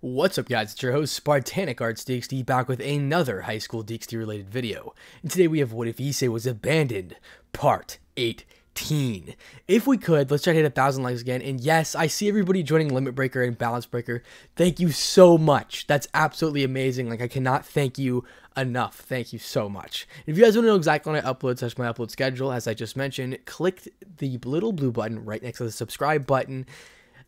What's up guys, it's your host Spartanic Artz DxD back with another high school DxD related video. And today we have What If Issei Was Abandoned, Part 18. If we could, let's try to hit a thousand likes again. And yes, I see everybody joining Limit Breaker and Balance Breaker. Thank you so much. That's absolutely amazing. Like I cannot thank you enough. Thank you so much. If you guys want to know exactly when I upload, such my upload schedule, as I just mentioned, click the little blue button right next to the subscribe button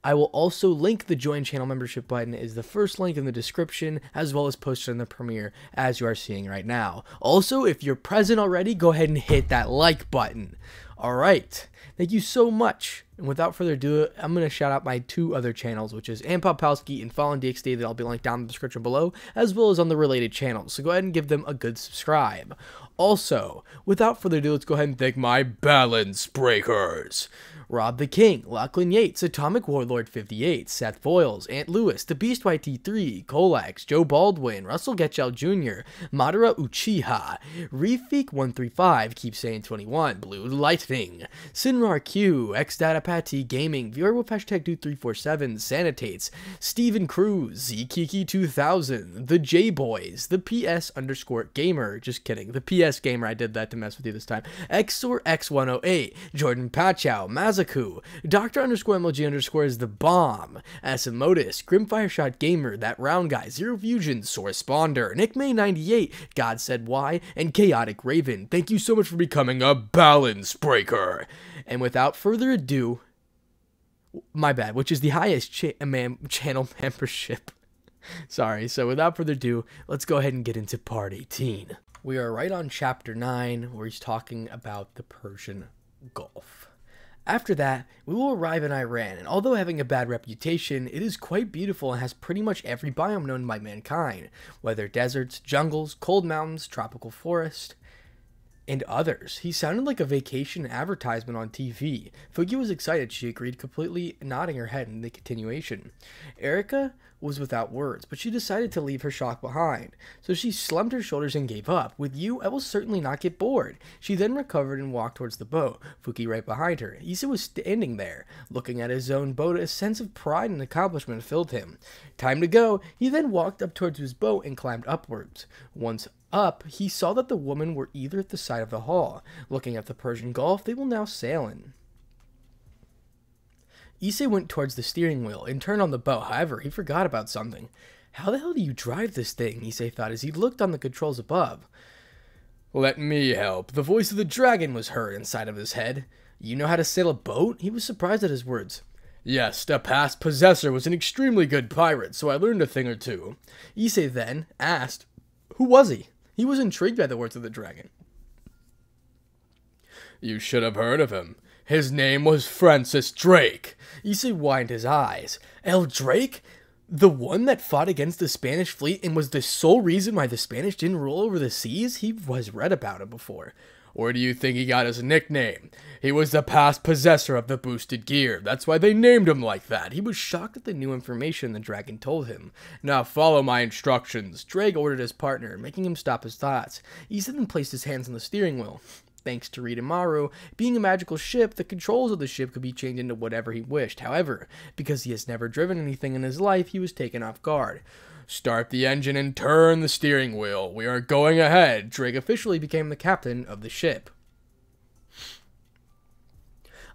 I will also link the join channel membership button is the first link in the description as well as posted in the premiere as you are seeing right now. Also, if you're present already, go ahead and hit that like button. All right. Thank you so much. And without further ado, I'm going to shout out my two other channels, which is Anpal Palski and Fallen DxD that I'll be linked down in the description below, as well as on the related channels. So go ahead and give them a good subscribe. Also, without further ado, let's go ahead and thank my balance breakers. Rob the King, Lachlan Yates, Atomic Warlord 58, Seth Boyles, Ant Lewis, The Beast YT3, Kolax, Joe Baldwin, Russell Getchell Jr., Madara Uchiha, Refik135, Keep Saying 21, Blue Lightning, Sinrar Q, Xdatapati Gaming, Viewerwolf hashtag Dude347, Sanitates, Steven Cruz, Zkiki2000, The J Boys, The PS underscore Gamer, just kidding, The PS Gamer, I did that to mess with you this time, Xor X108, Jordan Pachow, Maz Doctor underscore MLG underscore is the bomb, Asimodus, Grimfire Shot Gamer, That Round Guy, Zero Fusion, Soresponder, Nick May 98, God Said Why, and Chaotic Raven. Thank you so much for becoming a balance breaker. And without further ado, my bad, which is the highest cha man channel membership. Sorry, so without further ado, let's go ahead and get into part 18. We are right on chapter 9, where he's talking about the Persian Gulf. After that, we will arrive in Iran, and although having a bad reputation, it is quite beautiful and has pretty much every biome known by mankind, whether deserts, jungles, cold mountains, tropical forest, and others. He sounded like a vacation advertisement on TV. Fuki was excited. She agreed completely, nodding her head in the continuation. Erica was without words, but she decided to leave her shock behind. So she slumped her shoulders and gave up. With you, I will certainly not get bored. She then recovered and walked towards the boat, Fuki right behind her. Issei was standing there, looking at his own boat. A sense of pride and accomplishment filled him. Time to go. He then walked up towards his boat and climbed upwards. Once up, he saw that the women were either at the side of the hall. Looking at the Persian Gulf, they will now sail in. Issei went towards the steering wheel and turned on the boat. However, he forgot about something. How the hell do you drive this thing? Issei thought as he looked on the controls above. Let me help. The voice of the dragon was heard inside of his head. You know how to sail a boat? He was surprised at his words. Yes, the past possessor was an extremely good pirate, so I learned a thing or two. Issei then asked, Who was he? He was intrigued by the words of the dragon. You should have heard of him. His name was Francis Drake. Issei widened his eyes. El Drake? The one that fought against the Spanish fleet and was the sole reason why the Spanish didn't rule over the seas? He was read about him before. Where do you think he got his nickname? He was the past possessor of the boosted gear. That's why they named him like that. He was shocked at the new information the dragon told him. Now follow my instructions. Ddraig ordered his partner, making him stop his thoughts. He then placed his hands on the steering wheel. Thanks to Ritamaru, being a magical ship, the controls of the ship could be changed into whatever he wished. However, because he has never driven anything in his life, he was taken off guard. Start the engine and turn the steering wheel. We are going ahead. Ddraig officially became the captain of the ship.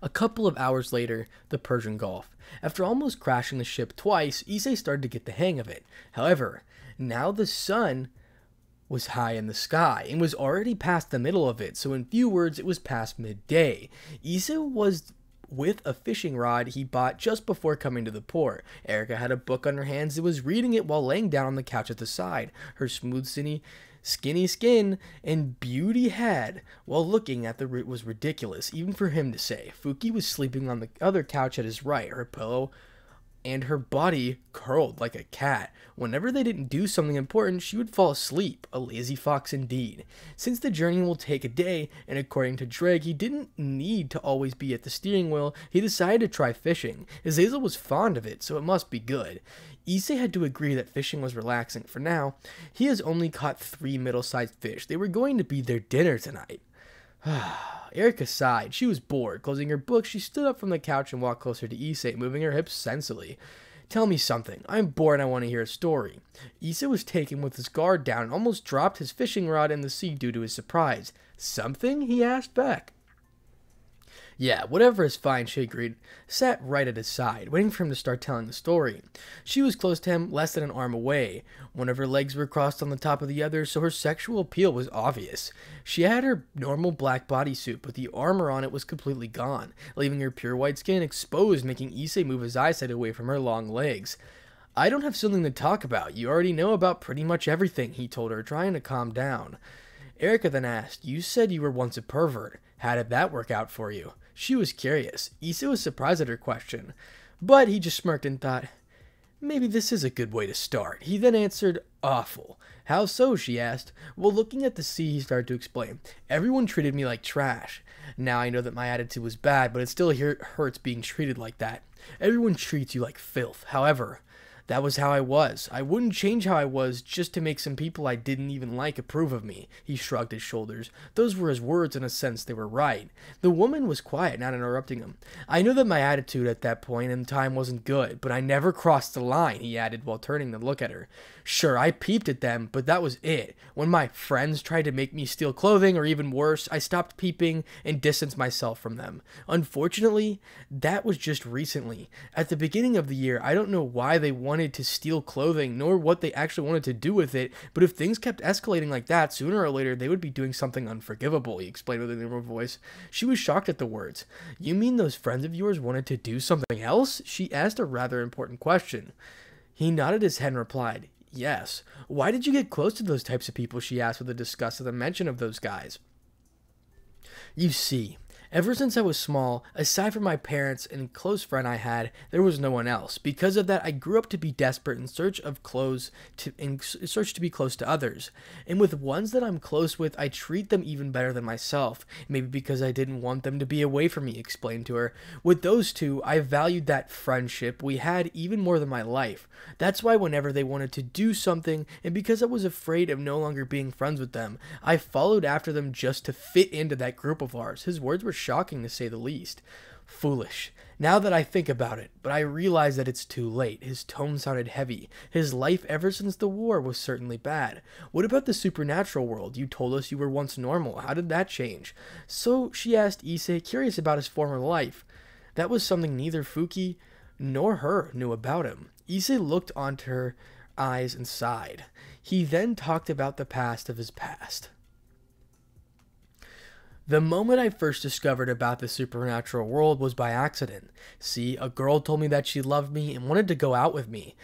A couple of hours later, the Persian Gulf. After almost crashing the ship twice, Issei started to get the hang of it. However, now the sun was high in the sky and was already past the middle of it, so in few words, it was past midday. Issei was with a fishing rod he bought just before coming to the port. Erica had a book on her hands and was reading it while laying down on the couch at the side. Her smooth, skinny, skinny skin and beauty head while looking at the root was ridiculous, even for him to say. Fuki was sleeping on the other couch at his right, her pillow and her body curled like a cat. Whenever they didn't do something important, she would fall asleep, a lazy fox indeed. Since the journey will take a day, and according to Ddraig, he didn't need to always be at the steering wheel, he decided to try fishing. Azazel was fond of it, so it must be good. Issei had to agree that fishing was relaxing. For now, he has only caught three middle-sized fish. They were going to be their dinner tonight. Erica sighed. She was bored. Closing her book, she stood up from the couch and walked closer to Issei, moving her hips sensibly. Tell me something. I'm bored and I want to hear a story. Issei was taken with his guard down and almost dropped his fishing rod in the sea due to his surprise. Something? he asked back. Yeah, whatever is fine, she agreed, sat right at his side, waiting for him to start telling the story. She was close to him, less than an arm away. One of her legs were crossed on the top of the other, so her sexual appeal was obvious. She had her normal black bodysuit, but the armor on it was completely gone, leaving her pure white skin exposed, making Issei move his eyesight away from her long legs. I don't have something to talk about. You already know about pretty much everything, he told her, trying to calm down. Erica then asked, You said you were once a pervert. How did that work out for you? She was curious. Issei was surprised at her question, but he just smirked and thought, Maybe this is a good way to start. He then answered, Awful. How so? she asked. Well, looking at the sea, he started to explain. Everyone treated me like trash. Now I know that my attitude was bad, but it still hurts being treated like that. Everyone treats you like filth. However, that was how I was. I wouldn't change how I was just to make some people I didn't even like approve of me. He shrugged his shoulders. Those were his words, in a sense, they were right. The woman was quiet, not interrupting him. I knew that my attitude at that point in time wasn't good, but I never crossed the line, he added while turning to look at her. Sure, I peeped at them, but that was it. When my friends tried to make me steal clothing, or even worse, I stopped peeping and distanced myself from them. Unfortunately, that was just recently. At the beginning of the year, I don't know why they wanted to steal clothing, nor what they actually wanted to do with it. But if things kept escalating like that, sooner or later they would be doing something unforgivable, he explained with a normal voice. She was shocked at the words. You mean those friends of yours wanted to do something else? She asked a rather important question. He nodded his head and replied, Yes. Why did you get close to those types of people? She asked with a disgust at the mention of those guys. You see, Ever since I was small, aside from my parents and close friend I had, there was no one else. Because of that, I grew up to be desperate in search of close to in search to be close to others. And with ones that I'm close with, I treat them even better than myself. Maybe because I didn't want them to be away from me, explained to her. With those two, I valued that friendship we had even more than my life. That's why whenever they wanted to do something, and because I was afraid of no longer being friends with them, I followed after them just to fit into that group of ours. His words were shocking to say the least. Foolish. Now that I think about it, but I realize that it's too late. His tone sounded heavy. His life ever since the war was certainly bad. What about the supernatural world? You told us you were once normal. How did that change? So she asked Issei, curious about his former life. That was something neither Fuki nor her knew about him. Issei looked onto her eyes and sighed. He then talked about the past of his past. The moment I first discovered about the supernatural world was by accident. See, a girl told me that she loved me and wanted to go out with me.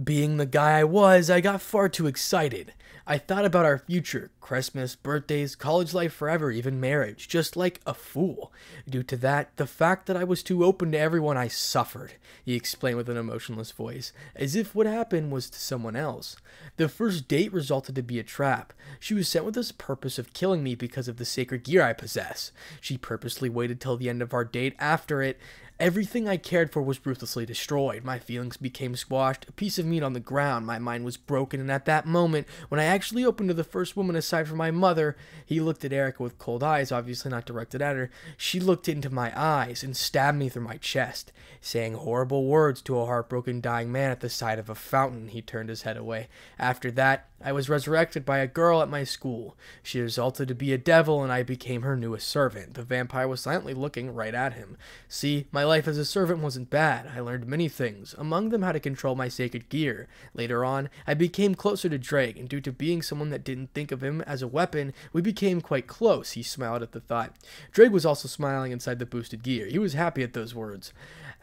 Being the guy I was, I got far too excited. I thought about our future Christmas, birthdays, college life forever, even marriage, just like a fool. Due to that, the fact that I was too open to everyone, I suffered, he explained with an emotionless voice, as if what happened was to someone else. The first date resulted to be a trap. She was sent with this purpose of killing me because of the sacred gear I possess. She purposely waited till the end of our date after it, Everything I cared for was ruthlessly destroyed. My feelings became squashed, a piece of meat on the ground. My mind was broken, and at that moment, when I actually opened to the first woman aside from my mother, he looked at Erika with cold eyes, obviously not directed at her. She looked into my eyes and stabbed me through my chest. Saying horrible words to a heartbroken dying man at the side of a fountain, he turned his head away. After that, I was resurrected by a girl at my school. She resulted to be a devil, and I became her newest servant. The vampire was silently looking right at him. See, my life as a servant wasn't bad. I learned many things, among them how to control my sacred gear. Later on, I became closer to Ddraig, and due to being someone that didn't think of him as a weapon, we became quite close. He smiled at the thought. Ddraig was also smiling inside the boosted gear. He was happy at those words.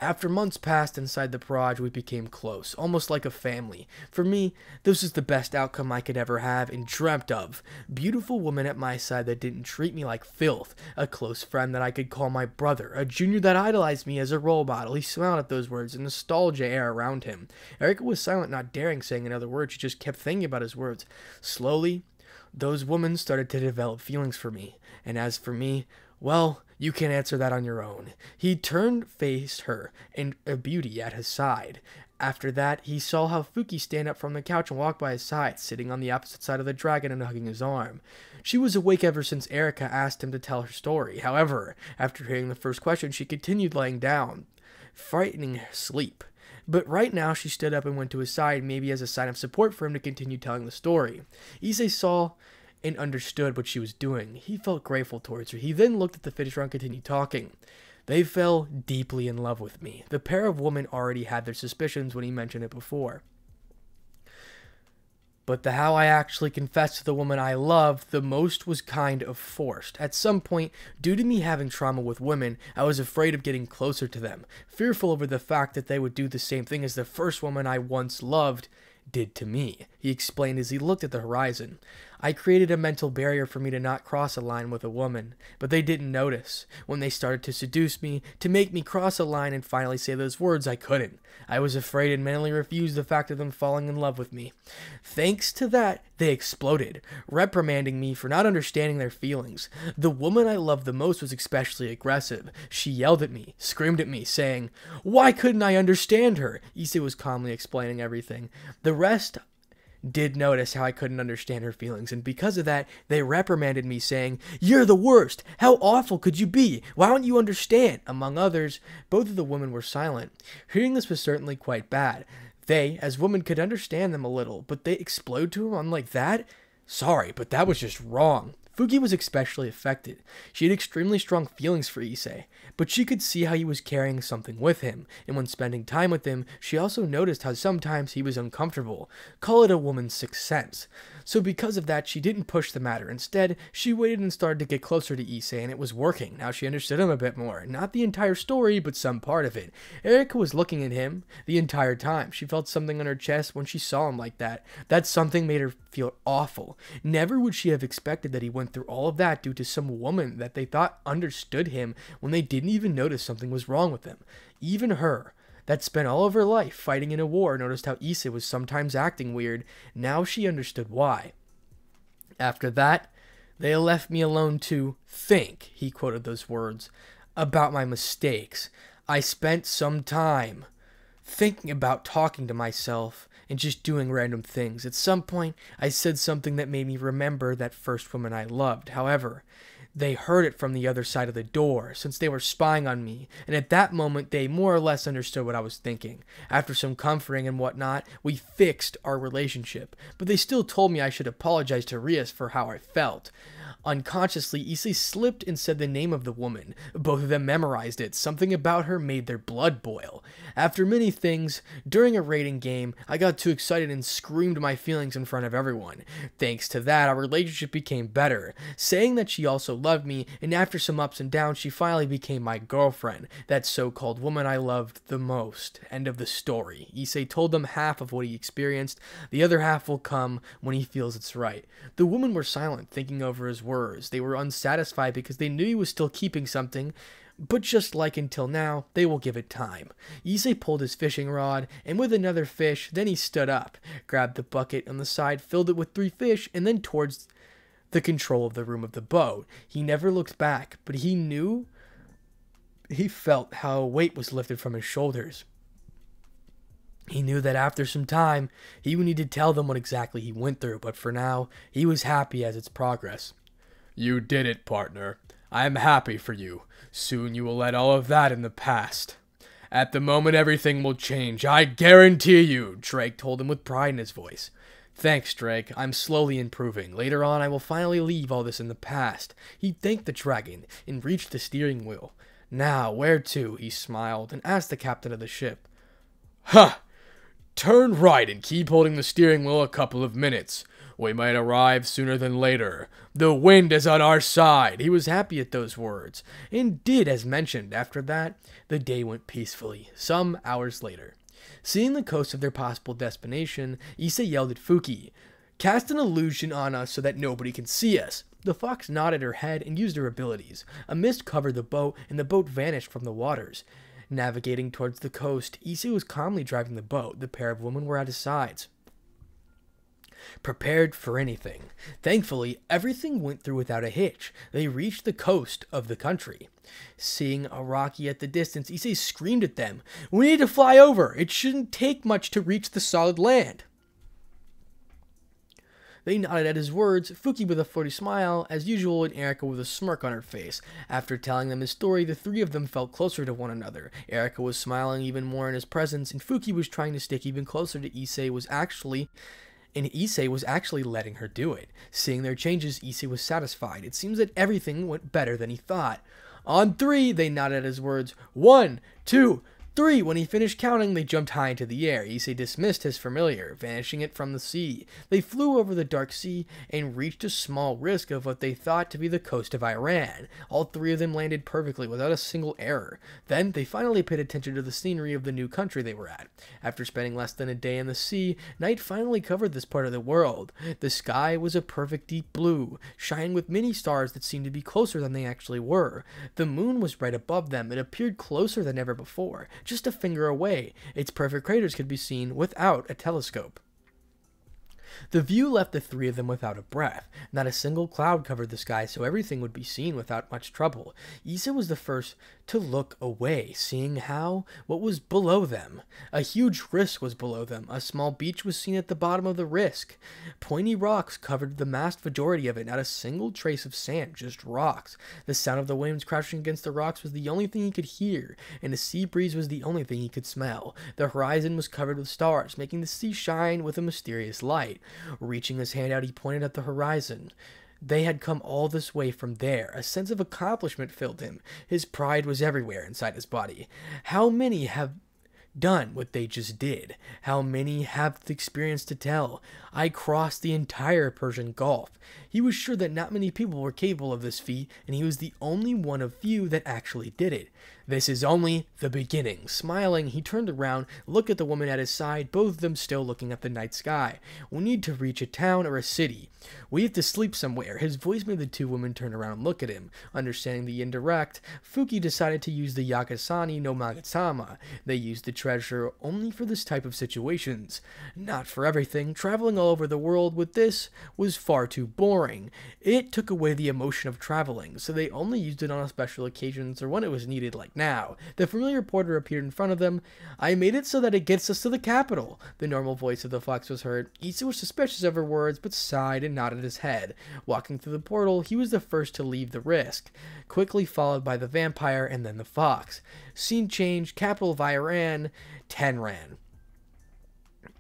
After months passed inside the peerage, we became close, almost like a family. For me, this was the best outcome I could ever have and dreamt of. Beautiful woman at my side that didn't treat me like filth, a close friend that I could call my brother, a junior that idolized me as a role model. He smiled at those words, a nostalgia air around him. Erika was silent, not daring saying another word. She just kept thinking about his words. Slowly, those women started to develop feelings for me. And as for me, well, you can answer that on your own. He turned, faced her, and a beauty at his side. After that, he saw how Fuki stand up from the couch and walk by his side, sitting on the opposite side of the dragon and hugging his arm. She was awake ever since Erika asked him to tell her story. However, after hearing the first question, she continued lying down, frightening sleep. but right now she stood up and went to his side, maybe as a sign of support for him to continue telling the story. Issei saw and understood what she was doing. He felt grateful towards her. He then looked at the fisher and continued talking. They fell deeply in love with me. The pair of women already had their suspicions when he mentioned it before. But the how I actually confessed to the woman I loved the most was kind of forced. At some point, due to me having trauma with women, I was afraid of getting closer to them, fearful over the fact that they would do the same thing as the first woman I once loved did to me, he explained as he looked at the horizon. I created a mental barrier for me to not cross a line with a woman, but they didn't notice. When they started to seduce me, to make me cross a line and finally say those words, I couldn't. I was afraid and mentally refused the fact of them falling in love with me. Thanks to that, they exploded, reprimanding me for not understanding their feelings. The woman I loved the most was especially aggressive. She yelled at me, screamed at me, saying, Why couldn't I understand her? Issei was calmly explaining everything. The rest did notice how I couldn't understand her feelings, and because of that, they reprimanded me, saying, You're the worst! How awful could you be? Why don't you understand? Among others, both of the women were silent. Hearing this was certainly quite bad. They, as women, could understand them a little, but they explode to him on like that? Sorry, but that was just wrong. Fuki was especially affected. She had extremely strong feelings for Issei, but she could see how he was carrying something with him, and when spending time with him, she also noticed how sometimes he was uncomfortable. Call it a woman's sixth sense. So because of that, she didn't push the matter. Instead, she waited and started to get closer to Issei, and it was working. Now she understood him a bit more. Not the entire story, but some part of it. Erika was looking at him the entire time. She felt something on her chest when she saw him like that. That something made her feel awful. Never would she have expected that he went through all of that due to some woman that they thought understood him when they didn't even notice something was wrong with him. Even her, that spent all of her life fighting in a war noticed how Issei was sometimes acting weird. Now she understood why. After that, they left me alone to think, he quoted those words, about my mistakes. I spent some time thinking about talking to myself and just doing random things. At some point, I said something that made me remember that first woman I loved. However, they heard it from the other side of the door, since they were spying on me, and at that moment they more or less understood what I was thinking. After some comforting and whatnot, we fixed our relationship, but they still told me I should apologize to Rias for how I felt. Unconsciously, Issei slipped and said the name of the woman. Both of them memorized it. Something about her made their blood boil. After many things, during a Rating Game, I got too excited and screamed my feelings in front of everyone. Thanks to that, our relationship became better. Saying that she also loved me, and after some ups and downs, she finally became my girlfriend, that so-called woman I loved the most. End of the story. Issei told them half of what he experienced. The other half will come when he feels it's right. The women were silent, thinking over his words. They were unsatisfied because they knew he was still keeping something, but just like until now, they will give it time. Issei pulled his fishing rod, and with another fish, then he stood up, grabbed the bucket on the side, filled it with three fish, and then towards the control of the room of the boat. He never looked back, but he knew he felt how a weight was lifted from his shoulders. He knew that after some time, he would need to tell them what exactly he went through, but for now, he was happy as its progress. You did it, partner. I am happy for you. Soon you will let all of that in the past. At the moment, everything will change. I guarantee you, Ddraig told him with pride in his voice. Thanks, Ddraig. I'm slowly improving. Later on, I will finally leave all this in the past. He thanked the dragon and reached the steering wheel. Now, where to? He smiled and asked the captain of the ship. Ha! Turn right and keep holding the steering wheel a couple of minutes. We might arrive sooner than later. The wind is on our side. He was happy at those words, and did as mentioned. After that, the day went peacefully. Some hours later, seeing the coast of their possible destination, Issei yelled at Fuki, Cast an illusion on us so that nobody can see us. The fox nodded her head and used her abilities. A mist covered the boat, and the boat vanished from the waters. Navigating towards the coast, Issei was calmly driving the boat. The pair of women were at his sides prepared for anything. Thankfully, everything went through without a hitch. They reached the coast of the country. Seeing Araki at the distance, Issei screamed at them, We need to fly over! It shouldn't take much to reach the solid land! They nodded at his words, Fuki with a flirty smile, as usual, and Erika with a smirk on her face. After telling them his story, the three of them felt closer to one another. Erika was smiling even more in his presence, and Fuki was trying to stick even closer to Issei was actually and Issei was actually letting her do it. Seeing their changes, Issei was satisfied. It seems that everything went better than he thought. On three, they nodded at his words. One, two, Three, when he finished counting, they jumped high into the air. Issei dismissed his familiar, vanishing it from the sea. They flew over the dark sea and reached a small risk of what they thought to be the coast of Iran. All three of them landed perfectly without a single error. Then they finally paid attention to the scenery of the new country they were at. After spending less than a day in the sea, night finally covered this part of the world. The sky was a perfect deep blue, shining with many stars that seemed to be closer than they actually were. The moon was right above them. It appeared closer than ever before just a finger away. Its perfect craters could be seen without a telescope. The view left the three of them without a breath. Not a single cloud covered the sky, so everything would be seen without much trouble. Issei was the first to look away, seeing how what was below them. A huge risk was below them. A small beach was seen at the bottom of the risk. Pointy rocks covered the vast majority of it, not a single trace of sand, just rocks. The sound of the waves crashing against the rocks was the only thing he could hear, and the sea breeze was the only thing he could smell. The horizon was covered with stars, making the sea shine with a mysterious light. Reaching his hand out, he pointed at the horizon. They had come all this way from there. A sense of accomplishment filled him. His pride was everywhere inside his body. How many have done what they just did? How many have the experience to tell? I crossed the entire Persian Gulf. He was sure that not many people were capable of this feat, and he was the only one of few that actually did it. This is only the beginning. Smiling, he turned around, looked at the woman at his side, both of them still looking at the night sky. We need to reach a town or a city. We have to sleep somewhere. His voice made the two women turn around and look at him. Understanding the indirect, Fuki decided to use the Yasakani no Magatama. They used the treasure only for this type of situations. Not for everything. Traveling all over the world with this was far too boring. It took away the emotion of traveling, so they only used it on special occasions or when it was needed like now. The familiar porter appeared in front of them. I made it so that it gets us to the capital. The normal voice of the fox was heard. Issei was suspicious of her words, but sighed and nodded his head. Walking through the portal, he was the first to leave the risk, quickly followed by the vampire and then the fox. Scene change, capital of Iran, Tehran.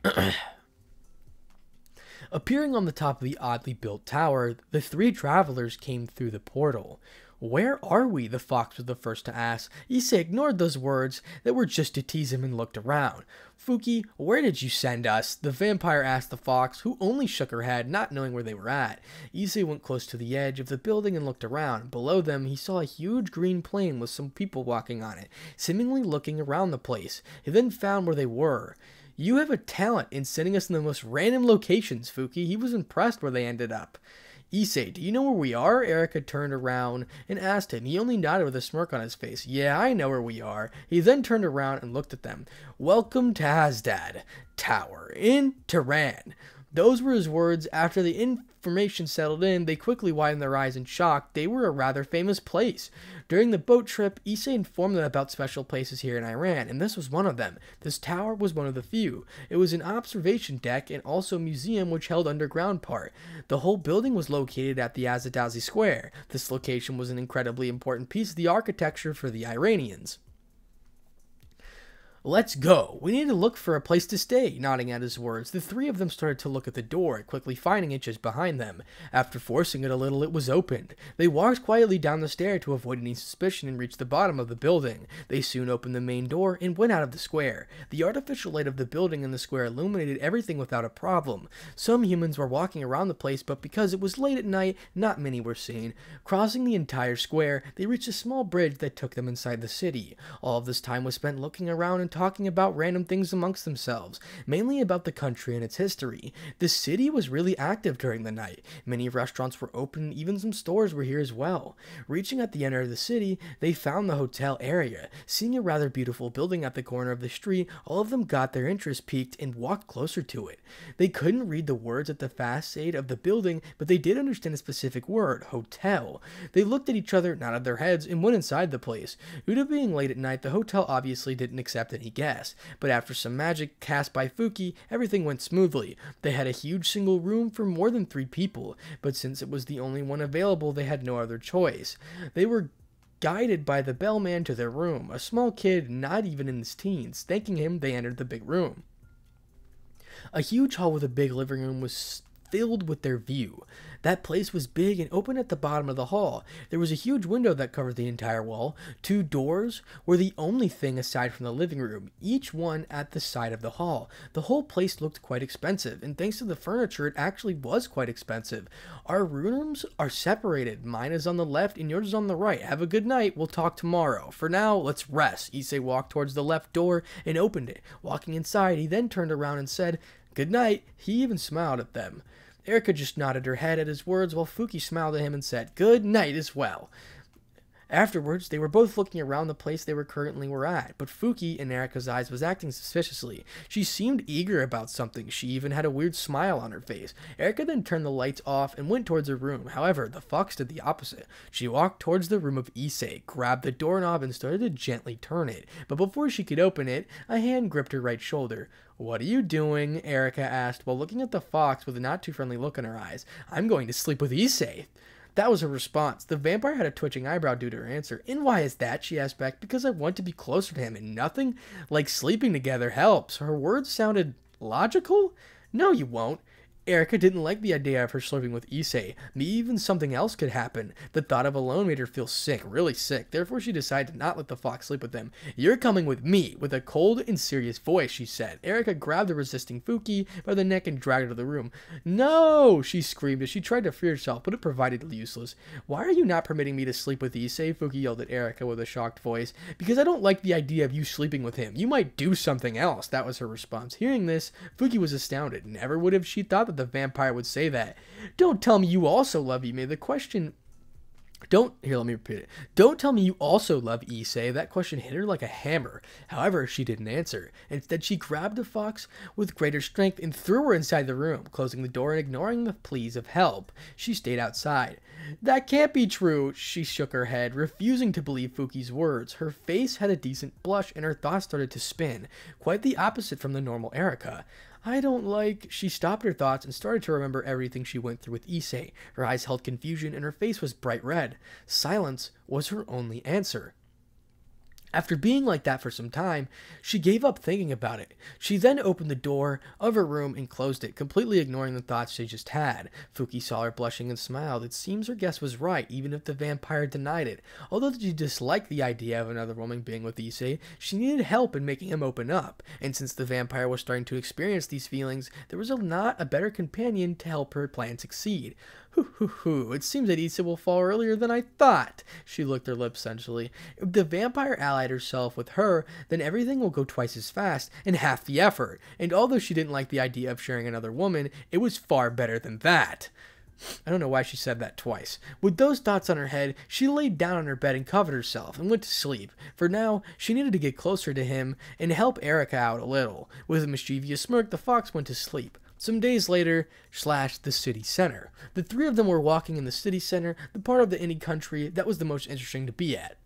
Appearing on the top of the oddly built tower, the three travelers came through the portal. Where are we? The fox was the first to ask. Issei ignored those words that were just to tease him and looked around. Fuki, where did you send us? The vampire asked the fox, who only shook her head, not knowing where they were at. Issei went close to the edge of the building and looked around. Below them, he saw a huge green plane with some people walking on it, seemingly looking around the place. He then found where they were. You have a talent in sending us in the most random locations, Fuki. He was impressed where they ended up. Issei, do you know where we are? Erika turned around and asked him. He only nodded with a smirk on his face. Yeah, I know where we are. He then turned around and looked at them. Welcome to Azadi Tower in Tehran. Those were his words. After the information settled in, they quickly widened their eyes in shock. They were a rather famous place. During the boat trip, Issei informed them about special places here in Iran, and this was one of them. This tower was one of the few. It was an observation deck and also a museum which held underground part. The whole building was located at the Azadi Square. This location was an incredibly important piece of the architecture for the Iranians. Let's go. We need to look for a place to stay. Nodding at his words, the three of them started to look at the door, quickly finding it just behind them. After forcing it a little, it was opened. They walked quietly down the stair to avoid any suspicion and reached the bottom of the building. They soon opened the main door and went out of the square. The artificial light of the building and the square illuminated everything without a problem. Some humans were walking around the place, but because it was late at night, not many were seen. Crossing the entire square, they reached a small bridge that took them inside the city. All of this time was spent looking around and talking about random things amongst themselves, mainly about the country and its history. The city was really active during the night. Many restaurants were open, even some stores were here as well. Reaching at the end of the city, they found the hotel area. Seeing a rather beautiful building at the corner of the street, all of them got their interest piqued and walked closer to it. They couldn't read the words at the facade of the building, but they did understand a specific word, hotel. They looked at each other, nodded their heads, and went inside the place. Due to being late at night, the hotel obviously didn't accept he guessed. But after some magic cast by Fuki, everything went smoothly. They had a huge single room for more than three people, but since it was the only one available, they had no other choice. They were guided by the bellman to their room, a small kid not even in his teens. Thanking him, they entered the big room. A huge hall with a big living room was filled with their view. That place was big and open at the bottom of the hall. There was a huge window that covered the entire wall. Two doors were the only thing aside from the living room, each one at the side of the hall. The whole place looked quite expensive, and thanks to the furniture, it actually was quite expensive. Our rooms are separated. Mine is on the left and yours is on the right. Have a good night. We'll talk tomorrow. For now, let's rest. Issei walked towards the left door and opened it. Walking inside, he then turned around and said, Good night. He even smiled at them. Erika just nodded her head at his words while Fuki smiled at him and said, Good night as well. Afterwards, they were both looking around the place they were currently were at, but Fuki, in Erika's eyes, was acting suspiciously. She seemed eager about something. She even had a weird smile on her face. Erika then turned the lights off and went towards her room. However, the fox did the opposite. She walked towards the room of Issei, grabbed the doorknob, and started to gently turn it. But before she could open it, a hand gripped her right shoulder. What are you doing? Erika asked while looking at the fox with a not too friendly look in her eyes. I'm going to sleep with Issei. That was her response. The vampire had a twitching eyebrow due to her answer. And why is that? She asked back. Because I want to be closer to him, and nothing like sleeping together helps. Her words sounded logical? No, you won't. Erika didn't like the idea of her sleeping with Issei. Maybe even something else could happen. The thought of alone made her feel sick, really sick. Therefore, she decided to not let the fox sleep with them. You're coming with me, with a cold and serious voice, she said. Erika grabbed the resisting Fuki by the neck and dragged her to the room. No, she screamed as she tried to free herself, but it provided useless. Why are you not permitting me to sleep with Issei? Fuki yelled at Erika with a shocked voice. Because I don't like the idea of you sleeping with him. You might do something else. That was her response. Hearing this, Fuki was astounded. Never would have she thought that the vampire would say that. Don't tell me you also love Ime. The question don't here, let me repeat it. Don't tell me you also love Issei. That question hit her like a hammer. However, she didn't answer. Instead, she grabbed the fox with greater strength and threw her inside the room, closing the door and ignoring the pleas of help. She stayed outside. That can't be true. She shook her head, refusing to believe Fuki's words. Her face had a decent blush, and her thoughts started to spin, quite the opposite from the normal Erika. I don't like. She stopped her thoughts and started to remember everything she went through with Issei. Her eyes held confusion and her face was bright red. Silence was her only answer. After being like that for some time, she gave up thinking about it. She then opened the door of her room and closed it, completely ignoring the thoughts she just had. Fuki saw her blushing and smiled. It seems her guess was right, even if the vampire denied it. Although she disliked the idea of another woman being with Issei, she needed help in making him open up. And since the vampire was starting to experience these feelings, there was a not a better companion to help her plan succeed. Hoo hoo hoo, it seems that Issei will fall earlier than I thought. She licked her lips sensually. If the vampire allied herself with her, then everything will go twice as fast and half the effort. And although she didn't like the idea of sharing another woman, it was far better than that. I don't know why she said that twice. With those thoughts on her head, she laid down on her bed and covered herself and went to sleep. For now, she needed to get closer to him and help Erika out a little. With a mischievous smirk, the fox went to sleep. Some days later, slash the city center. The three of them were walking in the city center, the part of the any country that was the most interesting to be at.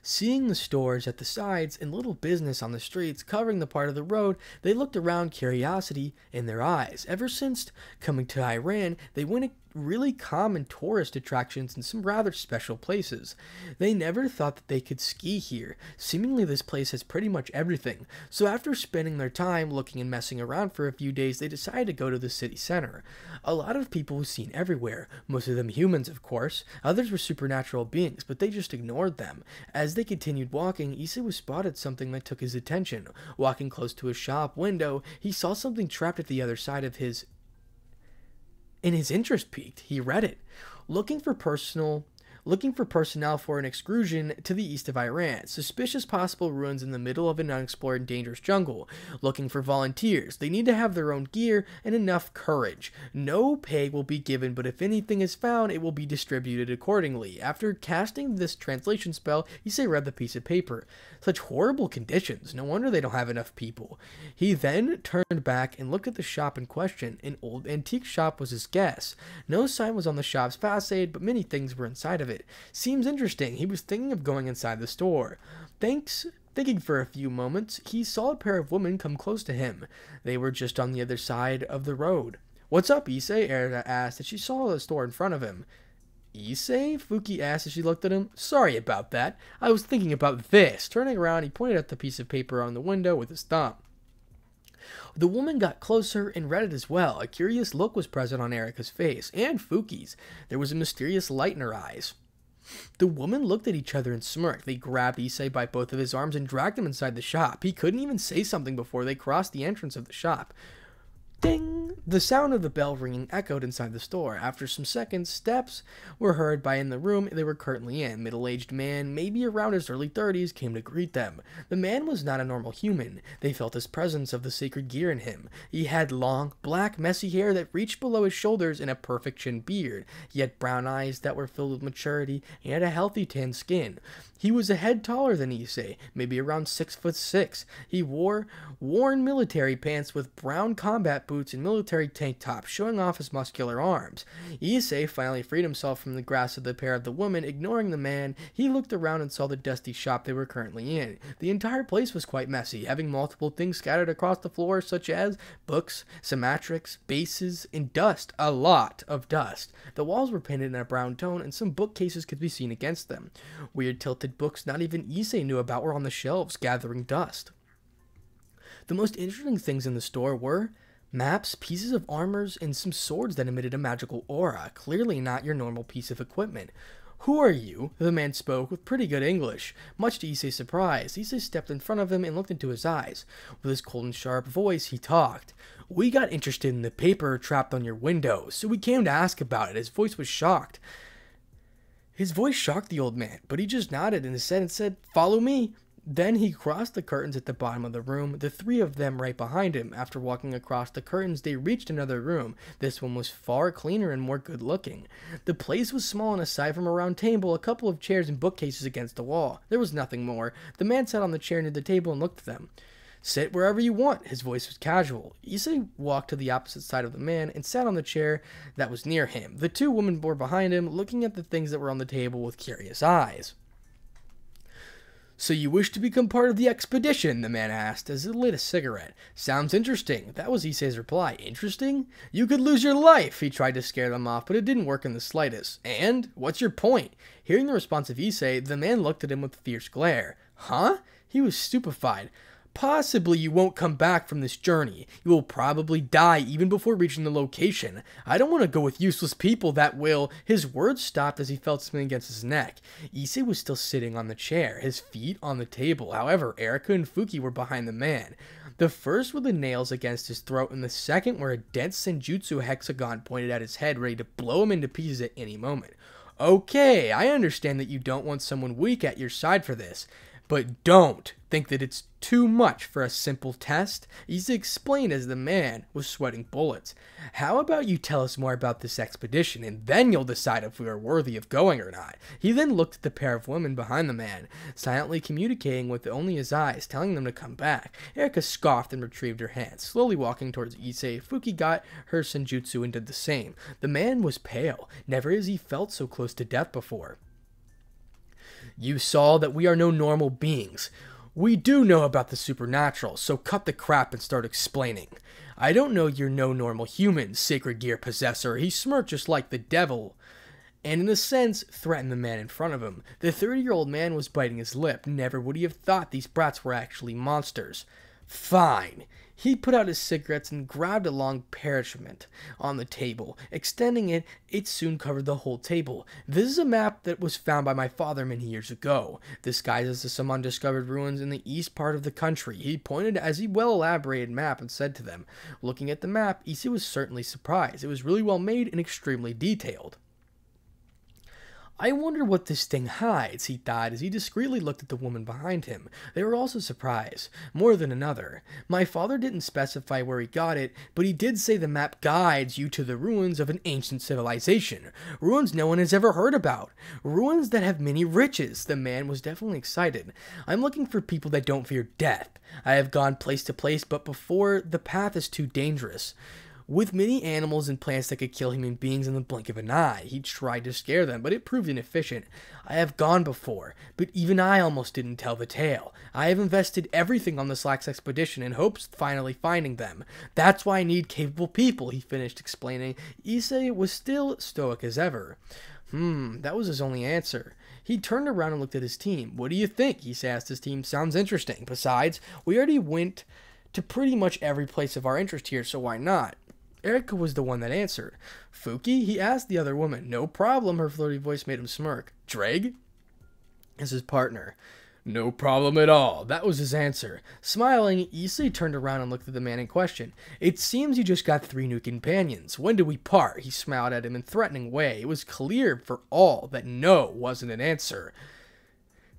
Seeing the stores at the sides and little business on the streets covering the part of the road, they looked around curiosity in their eyes. Ever since coming to Iran, they went really common tourist attractions in some rather special places. They never thought that they could ski here. Seemingly, this place has pretty much everything. So, after spending their time looking and messing around for a few days, they decided to go to the city center. A lot of people were seen everywhere, most of them humans, of course. Others were supernatural beings, but they just ignored them. As they continued walking, Issei was spotted something that took his attention. Walking close to a shop window, he saw something trapped at the other side of his and his interest peaked. He read it. Looking for personal looking for personnel for an excursion to the east of Iran. Suspicious possible ruins in the middle of an unexplored and dangerous jungle. Looking for volunteers. They need to have their own gear and enough courage. No pay will be given, but if anything is found, it will be distributed accordingly. After casting this translation spell, Issei read the piece of paper. Such horrible conditions. No wonder they don't have enough people. He then turned back and looked at the shop in question. An old antique shop was his guess. No sign was on the shop's facade, but many things were inside of it. Seems interesting. He was thinking of going inside the store. Thanks Thinking for a few moments, he saw a pair of women come close to him. They were just on the other side of the road. What's up, Issei? Erika asked as she saw the store in front of him. Issei? Fuki asked as she looked at him. Sorry about that. I was thinking about this. Turning around, he pointed at the piece of paper on the window with his thumb. The woman got closer and read it as well. A curious look was present on Erika's face, and Fuki's. There was a mysterious light in her eyes. The woman looked at each other and smirked. They grabbed Issei by both of his arms and dragged him inside the shop. He couldn't even say something before they crossed the entrance of the shop. Ding! The sound of the bell ringing echoed inside the store. After some seconds, steps were heard by in the room they were currently in. Middle-aged man, maybe around his early 30s, came to greet them. The man was not a normal human. They felt his presence of the sacred gear in him. He had long, black, messy hair that reached below his shoulders and a perfect chin beard. He had brown eyes that were filled with maturity and a healthy tan skin. He was a head taller than Issei, maybe around six foot six. He wore worn military pants with brown combat boots and military tank top, showing off his muscular arms. Issei finally freed himself from the grasp of the pair of the woman. Ignoring the man, he looked around and saw the dusty shop they were currently in. The entire place was quite messy, having multiple things scattered across the floor, such as books, symmetrics, bases, and dust. A lot of dust. The walls were painted in a brown tone, and some bookcases could be seen against them. Weird tilted books not even Issei knew about were on the shelves gathering dust. The most interesting things in the store were maps, pieces of armors, and some swords that emitted a magical aura, clearly not your normal piece of equipment. Who are you? The man spoke with pretty good English. Much to Issei's surprise, Issei stepped in front of him and looked into his eyes. With his cold and sharp voice, he talked. We got interested in the paper trapped on your window, so we came to ask about it. His voice was shocked. His voice shocked the old man, but he just nodded in his head and said, Follow me. Then he crossed the curtains at the bottom of the room, the three of them right behind him. After walking across the curtains, they reached another room. This one was far cleaner and more good looking. The place was small, and aside from a round table, a couple of chairs and bookcases against the wall, there was nothing more. The man sat on the chair near the table and looked at them. Sit wherever you want. His voice was casual. Issei walked to the opposite side of the man and sat on the chair that was near him. The two women were behind him, looking at the things that were on the table with curious eyes. So you wish to become part of the expedition? the man asked as he lit a cigarette. Sounds interesting. That was Issei's reply. Interesting? You could lose your life. He tried to scare them off, but it didn't work in the slightest. And? What's your point? Hearing the response of Issei, the man looked at him with a fierce glare. Huh? He was stupefied. Possibly you won't come back from this journey. You will probably die even before reaching the location. I don't want to go with useless people that will. His words stopped as he felt something against his neck. Issei was still sitting on the chair, his feet on the table. However, Erika and Fuki were behind the man. The first were the nails against his throat, and the second were a dense senjutsu hexagon pointed at his head, ready to blow him into pieces at any moment. Okay, I understand that you don't want someone weak at your side for this. But don't think that it's too much for a simple test. He's explained as the man was sweating bullets. How about you tell us more about this expedition, and then you'll decide if we are worthy of going or not. He then looked at the pair of women behind the man, silently communicating with only his eyes, telling them to come back. Erika scoffed and retrieved her hand, slowly walking towards Issei. Fuki got her senjutsu and did the same. The man was pale. Never has he felt so close to death before. You saw that we are no normal beings. We do know about the supernatural, so cut the crap and start explaining. I don't know you're no normal human, Sacred Gear Possessor. He smirked just like the devil, and in a sense, threatened the man in front of him. The 30 year old man was biting his lip. Never would he have thought these brats were actually monsters. Fine. He put out his cigarettes and grabbed a long parchment on the table. Extending it, it soon covered the whole table. This is a map that was found by my father many years ago. Disguised as some undiscovered ruins in the east part of the country. He pointed as a well elaborated map and said to them, Looking at the map, Issei was certainly surprised. It was really well made and extremely detailed. I wonder what this thing hides, he thought as he discreetly looked at the woman behind him. They were also surprised, more than another. My father didn't specify where he got it, but he did say the map guides you to the ruins of an ancient civilization. Ruins no one has ever heard about. Ruins that have many riches. The man was definitely excited. I'm looking for people that don't fear death. I have gone place to place, but before the path is too dangerous. With many animals and plants that could kill human beings in the blink of an eye. He tried to scare them, but it proved inefficient. I have gone before, but even I almost didn't tell the tale. I have invested everything on the Slacks expedition in hopes of finally finding them. That's why I need capable people, he finished explaining. Issei was still stoic as ever. Hmm, that was his only answer. He turned around and looked at his team. What do you think? He asked his team. Sounds interesting. Besides, we already went to pretty much every place of our interest here, so why not? Erica was the one that answered. Fuki? He asked the other woman. No problem, her flirty voice made him smirk. Ddraig? Is his partner. No problem at all. That was his answer. Smiling, Issei turned around and looked at the man in question. It seems you just got three new companions. When do we part? He smiled at him in a threatening way. It was clear for all that no wasn't an answer.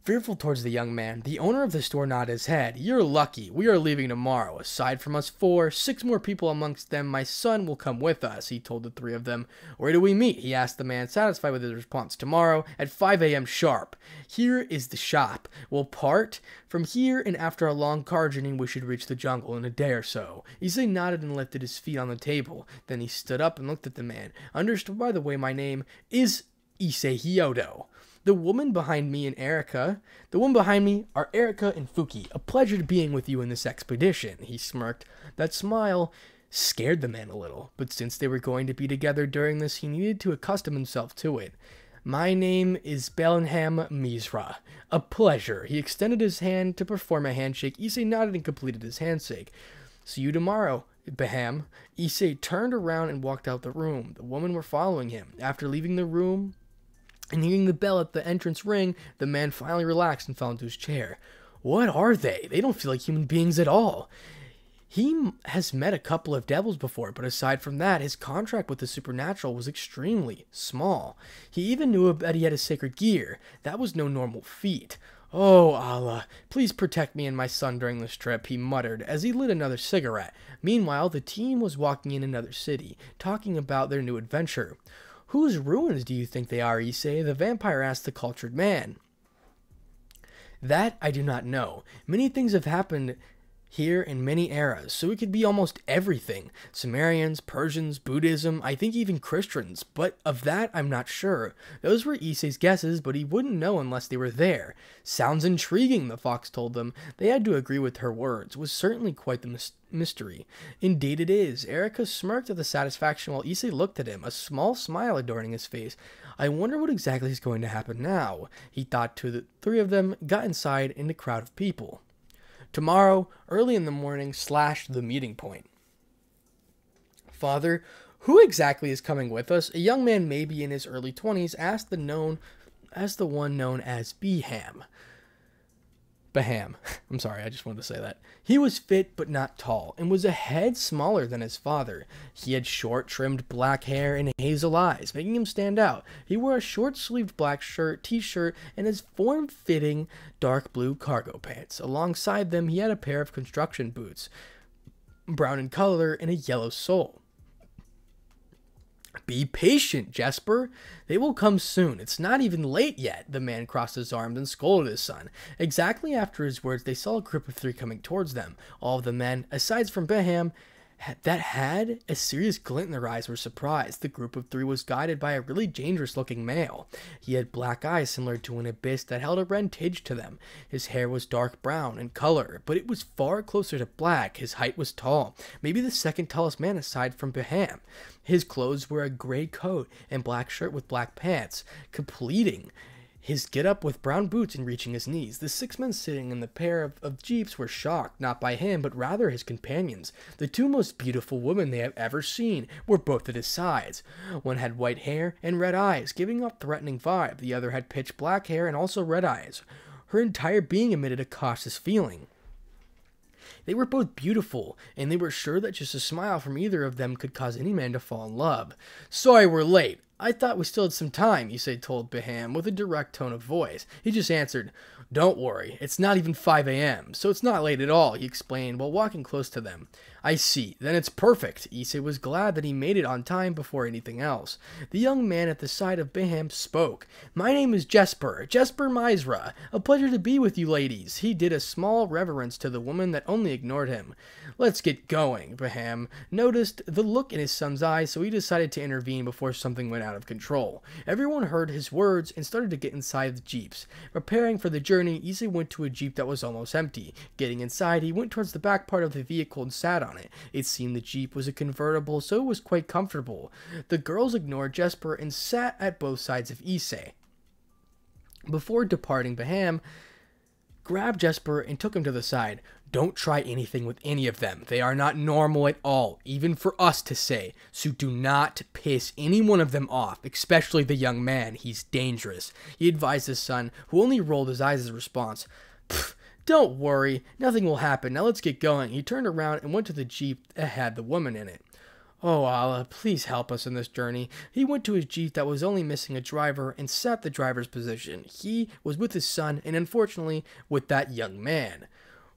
Fearful towards the young man, the owner of the store nodded his head. You're lucky. We are leaving tomorrow. Aside from us four, six more people amongst them, my son will come with us, he told the three of them. Where do we meet? he asked the man, satisfied with his response. Tomorrow at 5 a.m. sharp. Here is the shop. We'll part from here, and after a long car journey, we should reach the jungle in a day or so. Issei nodded and lifted his feet on the table. Then he stood up and looked at the man. Understood by the way my name is Issei Hyodo. The woman behind me and Erica, the woman behind me are Erica and Fuki. A pleasure to being with you in this expedition, he smirked. That smile scared the man a little, but since they were going to be together during this, he needed to accustom himself to it. My name is Bellingham Misra. A pleasure. He extended his hand to perform a handshake. Issei nodded and completed his handshake. See you tomorrow, Baham. Issei turned around and walked out the room. The women were following him. After leaving the room, and hearing the bell at the entrance ring, the man finally relaxed and fell into his chair. What are they? They don't feel like human beings at all. He has met a couple of devils before, but aside from that, his contract with the supernatural was extremely small. He even knew that he had a sacred gear. That was no normal feat. Oh, Allah, please protect me and my son during this trip, he muttered as he lit another cigarette. Meanwhile, the team was walking in another city, talking about their new adventure. Whose ruins do you think they are, Issei? The vampire asked the cultured man. That I do not know. Many things have happened here in many eras, so it could be almost everything Sumerians, Persians, Buddhism, I think even Christians, but of that I'm not sure. Those were Issei's guesses, but he wouldn't know unless they were there. Sounds intriguing, the fox told them. They had to agree with her words. It was certainly quite the mis- mystery. Indeed it is. Erica smirked at the satisfaction while Issei looked at him, a small smile adorning his face. I wonder what exactly is going to happen now, he thought to the three of them, got inside in the crowd of people. Tomorrow, early in the morning, slash the meeting point. Father, who exactly is coming with us? A young man, maybe in his early 20s, asked the known as the one known as Beham. Baham. I'm sorry, I just wanted to say that. He was fit but not tall, and was a head smaller than his father. He had short, trimmed black hair and hazel eyes, making him stand out. He wore a short sleeved black shirt, t shirt, and his form fitting dark blue cargo pants. Alongside them, he had a pair of construction boots, brown in color, and a yellow sole. Be patient, Jesper. They will come soon. It's not even late yet. The man crossed his arms and scolded his son. Exactly after his words, they saw a group of three coming towards them. All of the men, aside from Beham, that had a serious glint in their eyes were surprised. The group of three was guided by a really dangerous looking male. He had black eyes similar to an abyss that held a red tinge to them. His hair was dark brown in color, but it was far closer to black. His height was tall, maybe the second tallest man aside from Beham. His clothes were a gray coat and black shirt with black pants, completing his get up with brown boots and reaching his knees. The six men sitting in the pair of, of, jeeps were shocked, not by him, but rather his companions. The two most beautiful women they have ever seen were both at his sides. One had white hair and red eyes, giving off threatening vibe. The other had pitch black hair and also red eyes. Her entire being emitted a cautious feeling. They were both beautiful, and they were sure that just a smile from either of them could cause any man to fall in love. Sorry we're late. I thought we still had some time, Issei told Beham with a direct tone of voice. He just answered, Don't worry, it's not even 5 a.m., so it's not late at all, he explained while walking close to them. I see. Then it's perfect. Issei was glad that he made it on time before anything else. The young man at the side of Baham spoke. My name is Jesper, Jesper Misra. A pleasure to be with you ladies. He did a small reverence to the woman that only ignored him. Let's get going, Baham noticed the look in his son's eyes, so he decided to intervene before something went out of control. Everyone heard his words and started to get inside the jeeps. Preparing for the journey, Issei went to a jeep that was almost empty. Getting inside, he went towards the back part of the vehicle and sat on it. It seemed the jeep was a convertible, so it was quite comfortable. The girls ignored Jesper and sat at both sides of Issei. Before departing, Baham grabbed Jesper and took him to the side. Don't try anything with any of them. They are not normal at all, even for us to say. So do not piss any one of them off, especially the young man. He's dangerous. He advised his son, who only rolled his eyes as a response. Don't worry, nothing will happen. Now let's get going. He turned around and went to the jeep that had the woman in it. Oh, Allah, please help us in this journey. He went to his Jeep that was only missing a driver and sat the driver's position. He was with his son and unfortunately with that young man.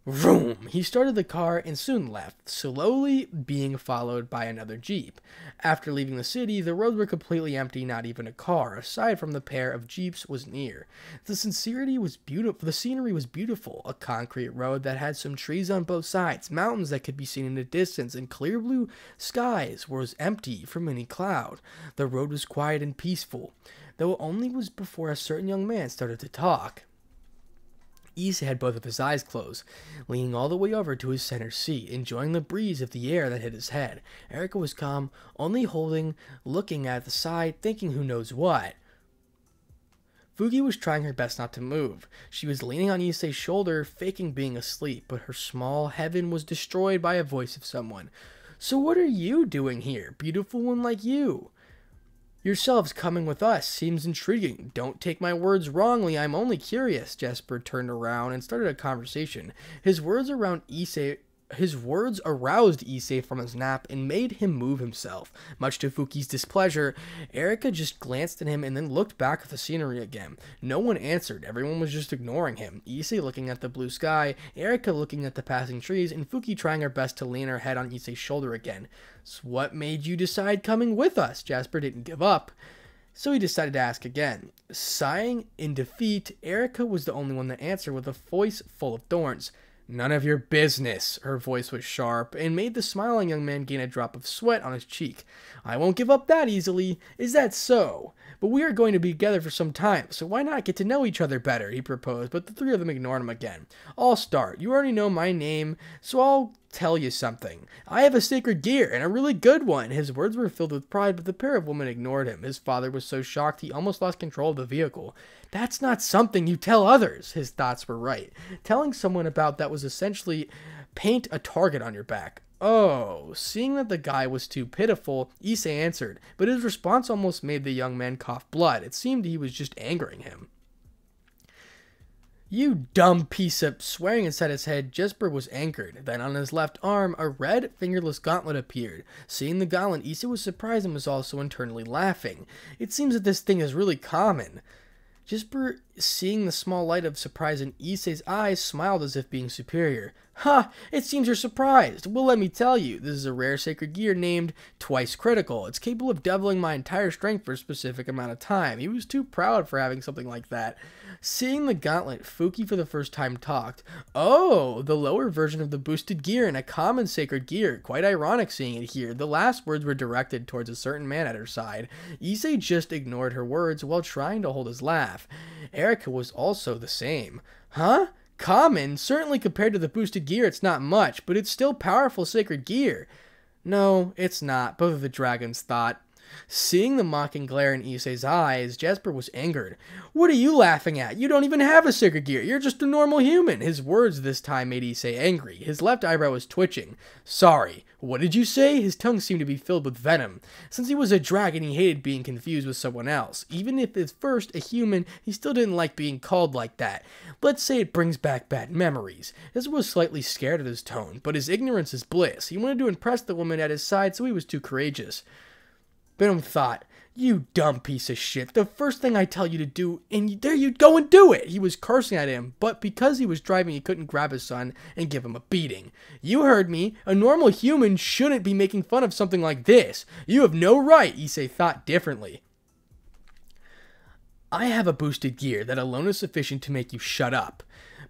Vroom! He started the car and soon left, slowly being followed by another Jeep. After leaving the city, the roads were completely empty, not even a car, aside from the pair of Jeeps, was near. The sincerity was beautiful. The scenery was beautiful. A concrete road that had some trees on both sides, mountains that could be seen in the distance, and clear blue skies was empty from any cloud. The road was quiet and peaceful, though it only was before a certain young man started to talk. Issei had both of his eyes closed, leaning all the way over to his center seat, enjoying the breeze of the air that hit his head. Erika was calm, only holding, looking at the side, thinking who knows what. Fuki was trying her best not to move. She was leaning on Issei's shoulder, faking being asleep, but her small heaven was destroyed by a voice of someone. So what are you doing here, beautiful one like you? Yourselves coming with us seems intriguing. Don't take my words wrongly, I'm only curious. Jesper turned around and started a conversation. His words around Issei his words aroused Issei from his nap and made him move himself. Much to Fuki's displeasure, Erika just glanced at him and then looked back at the scenery again. No one answered, everyone was just ignoring him. Issei looking at the blue sky, Erika looking at the passing trees, and Fuki trying her best to lean her head on Issei's shoulder again. So what made you decide coming with us? Jasper didn't give up. So he decided to ask again. Sighing in defeat, Erika was the only one that answered with a voice full of thorns. None of your business. Her voice was sharp and made the smiling young man gain a drop of sweat on his cheek. I won't give up that easily. Is that so? But we are going to be together for some time, so why not get to know each other better? He proposed, but the three of them ignored him again. I'll start. You already know my name, so I'll tell you something. I have a sacred gear, and a really good one. His words were filled with pride, but the pair of women ignored him. His father was so shocked he almost lost control of the vehicle. That's not something you tell others. His thoughts were right. Telling someone about that was essentially paint a target on your back. Oh, seeing that the guy was too pitiful, Issei answered, but his response almost made the young man cough blood. It seemed he was just angering him. You dumb piece of swearing inside his head, Jesper was anchored. Then on his left arm, a red, fingerless gauntlet appeared. Seeing the gauntlet, Issei was surprised and was also internally laughing. It seems that this thing is really common. Jesper, seeing the small light of surprise in Issei's eyes, smiled as if being superior. Ha! It seems you're surprised. Well, let me tell you, this is a rare sacred gear named Twice Critical. It's capable of doubling my entire strength for a specific amount of time. He was too proud for having something like that. Seeing the gauntlet, Fuki for the first time talked. Oh, the lower version of the boosted gear and a common sacred gear. Quite ironic seeing it here. The last words were directed towards a certain man at her side. Issei just ignored her words while trying to hold his laugh. Erika was also the same. Huh? Common? Certainly compared to the boosted gear, it's not much, but it's still powerful sacred gear. No, it's not, both of the dragons thought. Seeing the mocking glare in Issei's eyes, Jasper was angered. What are you laughing at? You don't even have a sacred gear. You're just a normal human. His words this time made Issei angry. His left eyebrow was twitching. Sorry. What did you say? His tongue seemed to be filled with venom. Since he was a dragon, he hated being confused with someone else. Even if at first a human, he still didn't like being called like that. Let's say it brings back bad memories. This was slightly scared at his tone, but his ignorance is bliss. He wanted to impress the woman at his side, so he was too courageous. Venom thought, You dumb piece of shit. The first thing I tell you to do, and there you go and do it. He was cursing at him, but because he was driving, he couldn't grab his son and give him a beating. You heard me. A normal human shouldn't be making fun of something like this. You have no right, Issei thought differently. I have a boosted gear that alone is sufficient to make you shut up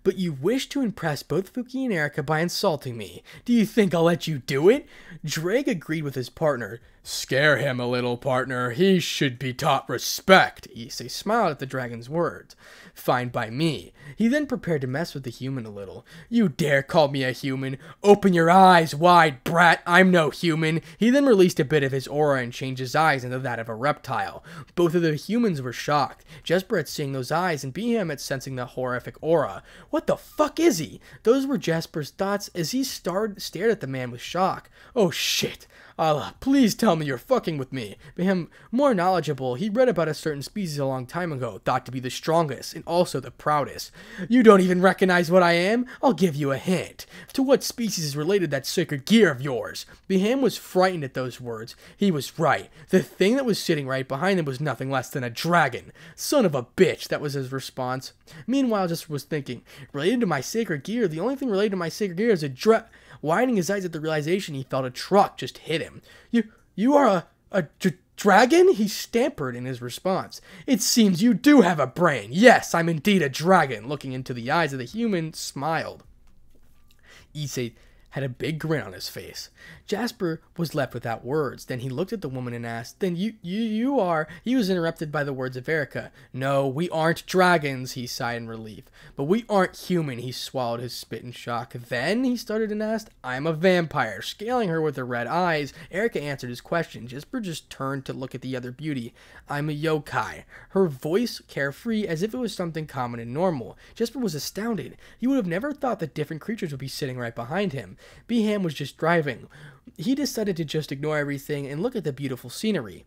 but you wish to impress both Fuki and Erika by insulting me. Do you think I'll let you do it? Ddraig agreed with his partner. Scare him a little, partner. He should be taught respect. Issei smiled at the dragon's words. Fine by me. He then prepared to mess with the human a little. You dare call me a human? Open your eyes wide, brat. I'm no human. He then released a bit of his aura and changed his eyes into that of a reptile. Both of the humans were shocked. Jesper at seeing those eyes and Behem at sensing the horrific aura. What the fuck is he? Those were Jesper's thoughts as he starred, stared at the man with shock. Oh shit. Allah, please tell me you're fucking with me. Behem, more knowledgeable, he read about a certain species a long time ago, thought to be the strongest and also the proudest. You don't even recognize what I am? I'll give you a hint. To what species is related that sacred gear of yours? Beham was frightened at those words. He was right. The thing that was sitting right behind him was nothing less than a dragon. Son of a bitch, that was his response. Meanwhile, just was thinking, related to my sacred gear, the only thing related to my sacred gear is a dra- Widening his eyes at the realization, he felt a truck just hit him. You, you are a, a d- dragon? He stammered in his response. It seems you do have a brain. Yes, I'm indeed a dragon. Looking into the eyes of the human, smiled. Issei had a big grin on his face. Jasper was left without words. Then he looked at the woman and asked, Then you, you, you are. He was interrupted by the words of Erika. No, we aren't dragons, he sighed in relief. But we aren't human, he swallowed his spit in shock. Then he started and asked, I'm a vampire. Scaling her with her red eyes, Erika answered his question. Jasper just turned to look at the other beauty. I'm a yokai. Her voice carefree as if it was something common and normal. Jasper was astounded. He would have never thought that different creatures would be sitting right behind him. Beham was just driving. He decided to just ignore everything and look at the beautiful scenery.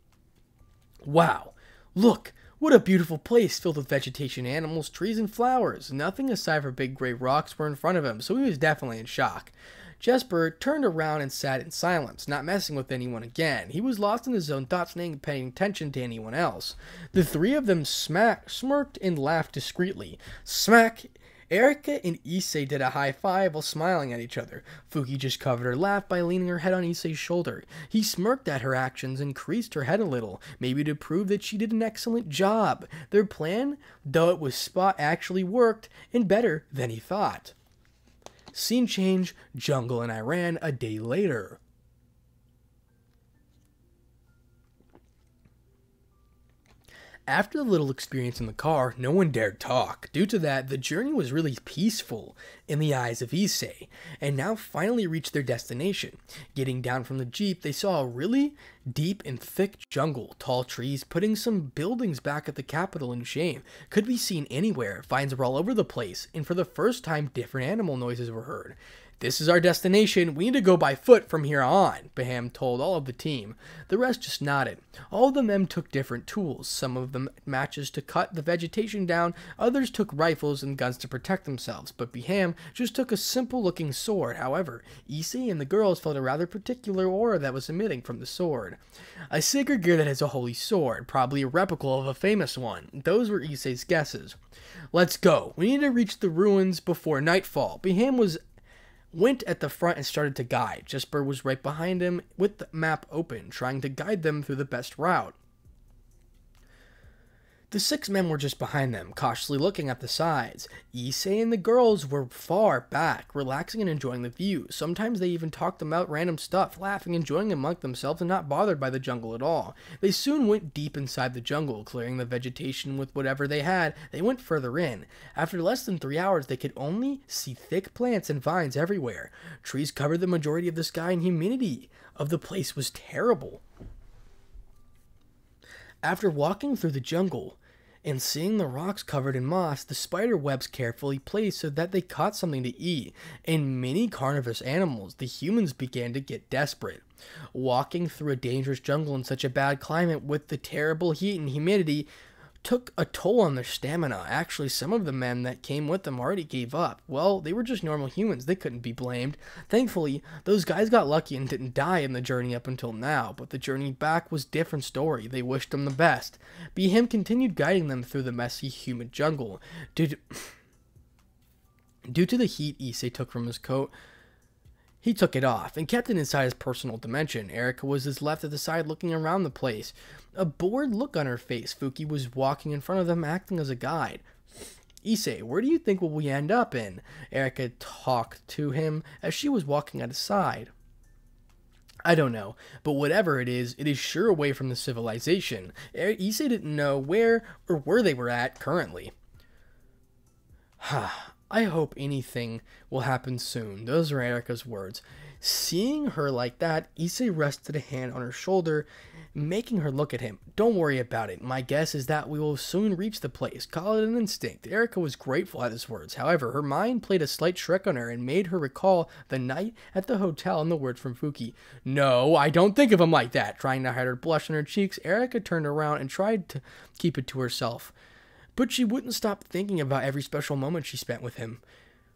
Wow, look, what a beautiful place filled with vegetation, animals, trees, and flowers. Nothing aside from big gray rocks were in front of him, so he was definitely in shock. Jesper turned around and sat in silence, not messing with anyone again. He was lost in his own thoughts ain't paying attention to anyone else. The three of them smack, smirked and laughed discreetly. Smack Erika and Issei did a high five while smiling at each other. Fuki just covered her laugh by leaning her head on Issei's shoulder. He smirked at her actions and creased her head a little, maybe to prove that she did an excellent job. Their plan, though it was spot, actually worked, and better than he thought. Scene change, jungle in Iran a day later. After the little experience in the car, no one dared talk. Due to that, the journey was really peaceful in the eyes of Issei, and now finally reached their destination. Getting down from the jeep, they saw a really deep and thick jungle, tall trees, putting some buildings back at the capital in shame. Could be seen anywhere, vines were all over the place, and for the first time, different animal noises were heard. This is our destination. We need to go by foot from here on, Behem told all of the team. The rest just nodded. All of them took different tools. Some of them matches to cut the vegetation down, others took rifles and guns to protect themselves, but Behem just took a simple looking sword. However, Issei and the girls felt a rather particular aura that was emitting from the sword. A sacred gear that has a holy sword, probably a replica of a famous one. Those were Issei's guesses. Let's go. We need to reach the ruins before nightfall. Behem was went at the front and started to guide. Jesper was right behind him with the map open, trying to guide them through the best route. The six men were just behind them, cautiously looking at the sides. Issei and the girls were far back, relaxing and enjoying the view. Sometimes they even talked about random stuff, laughing, enjoying among themselves, and not bothered by the jungle at all. They soon went deep inside the jungle, clearing the vegetation with whatever they had. They went further in. After less than three hours, they could only see thick plants and vines everywhere. Trees covered the majority of the sky, and humidity of the place was terrible. After walking through the jungle and seeing the rocks covered in moss, the spider webs carefully placed so that they caught something to eat, and many carnivorous animals, the humans began to get desperate. Walking through a dangerous jungle in such a bad climate with the terrible heat and humidity took a toll on their stamina. Actually, some of the men that came with them already gave up. Well, they were just normal humans. They couldn't be blamed. Thankfully, those guys got lucky and didn't die in the journey up until now, but the journey back was different story. They wished them the best. Behem continued guiding them through the messy, humid jungle. Due to, due to the heat Issei took from his coat, he took it off and kept it inside his personal dimension. Erica was his left at the side looking around the place. A bored look on her face. Fuki was walking in front of them acting as a guide. Issei, where do you think will we end up in? Erica talked to him as she was walking at his side. I don't know, but whatever it is, it is sure away from the civilization. Er, Issei didn't know where or where they were at currently. Ah, I hope anything will happen soon. Those are Erika's words. Seeing her like that, Issei rested a hand on her shoulder, making her look at him. Don't worry about it. My guess is that we will soon reach the place. Call it an instinct. Erika was grateful at his words. However, her mind played a slight trick on her and made her recall the night at the hotel and the words from Fuki. No, I don't think of him like that. Trying to hide her blush on her cheeks, Erika turned around and tried to keep it to herself. But she wouldn't stop thinking about every special moment she spent with him.